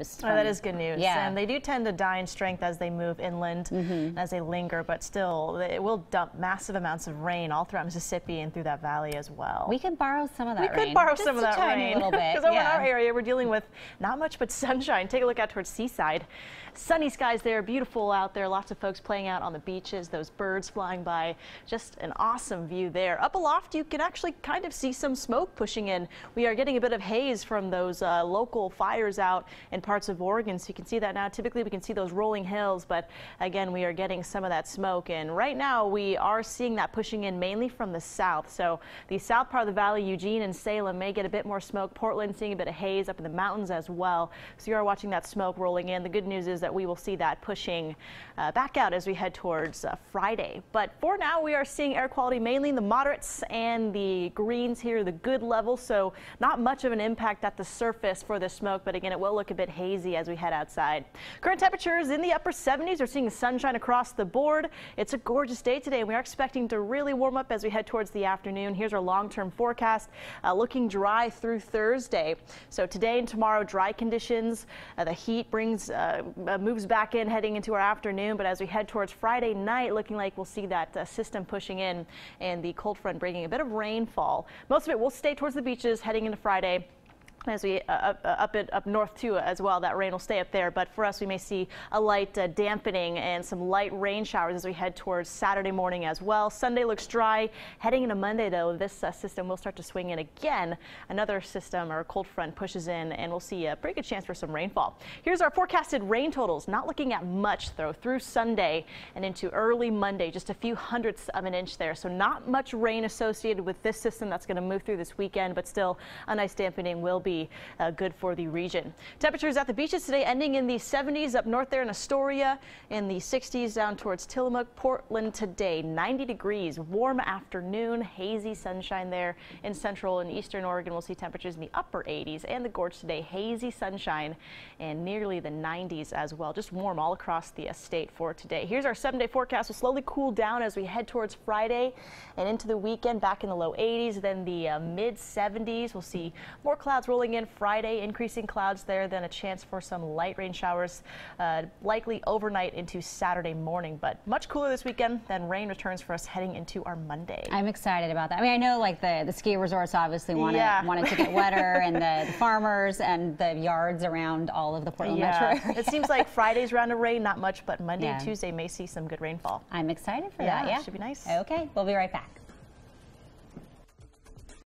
Oh, that is good news. Yeah. And they do tend to die in strength as they move inland, mm -hmm. as they linger, but still, it will dump massive amounts of rain all throughout Mississippi and through that valley as well. We could borrow some of that we rain. We could borrow Just some of that rain. a little bit. Because over in our area, we're dealing with not much but sunshine. Take a look out towards Seaside. Sunny skies there, beautiful out there. Lots of folks playing out on the beaches, those birds flying by. Just an awesome view there. Up aloft, you can actually kind of see some smoke pushing in. We are getting a bit of haze from those uh, local fires out in parts of Oregon. So you can see that now. Typically, we can see those rolling hills, but again, we are getting some of that smoke. And right now, we are seeing that pushing in mainly from the south. So the south part of the valley, Eugene and Salem, may get a bit more smoke. Portland seeing a bit of haze up in the mountains as well. So you are watching that smoke rolling in. The good news is that we will see that pushing uh, back out as we head towards uh, Friday. But for now, we are seeing air quality mainly in the moderates and the greens here, the good level. So not much of an impact at the surface for the smoke, but again, it will look a bit as we head outside. Current temperatures in the upper 70s. We're seeing sunshine across the board. It's a gorgeous day today, and we are expecting to really warm up as we head towards the afternoon. Here's our long-term forecast, uh, looking dry through Thursday. So today and tomorrow, dry conditions. Uh, the heat brings uh, uh moves back in heading into our afternoon, but as we head towards Friday night, looking like we'll see that uh, system pushing in and the cold front bringing a bit of rainfall. Most of it will stay towards the beaches heading into Friday as we uh, up, uh, it, up north too as well that rain will stay up there. But for us we may see a light uh, dampening and some light rain showers as we head towards Saturday morning as well. Sunday looks dry. Heading into Monday though this uh, system will start to swing in again. Another system or cold front pushes in and we'll see a pretty good chance for some rainfall. Here's our forecasted rain totals. Not looking at much though through Sunday and into early Monday just a few hundredths of an inch there. So not much rain associated with this system that's going to move through this weekend but still a nice dampening will be be uh, good for the region. Temperatures at the beaches today ending in the 70s up north there in Astoria, in the 60s down towards Tillamook, Portland today 90 degrees, warm afternoon, hazy sunshine there in central and eastern Oregon. We'll see temperatures in the upper 80s and the gorge today, hazy sunshine and nearly the 90s as well. Just warm all across the state for today. Here's our seven day forecast. We'll slowly cool down as we head towards Friday and into the weekend back in the low 80s, then the uh, mid 70s. We'll see more clouds rolling rolling in Friday, increasing clouds there, then a chance for some light rain showers, uh, likely overnight into Saturday morning. But much cooler this weekend. Then rain returns for us heading into our Monday. I'm excited about that. I mean, I know like the, the ski resorts obviously wanted, yeah. wanted to get wetter and the, the, farmers and the yards around all of the Portland yeah. metro. it seems like Friday's round of rain, not much, but Monday yeah. Tuesday may see some good rainfall. I'm excited for that. Yeah, should be nice. Okay, we'll be right back.